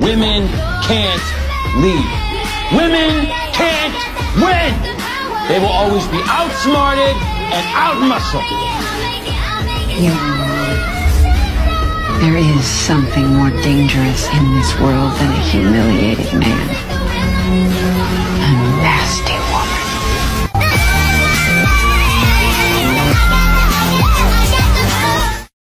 Women can't lead. Women can't win. They will always be outsmarted and outmuscled. You know. There is something more dangerous in this world than a humiliated man.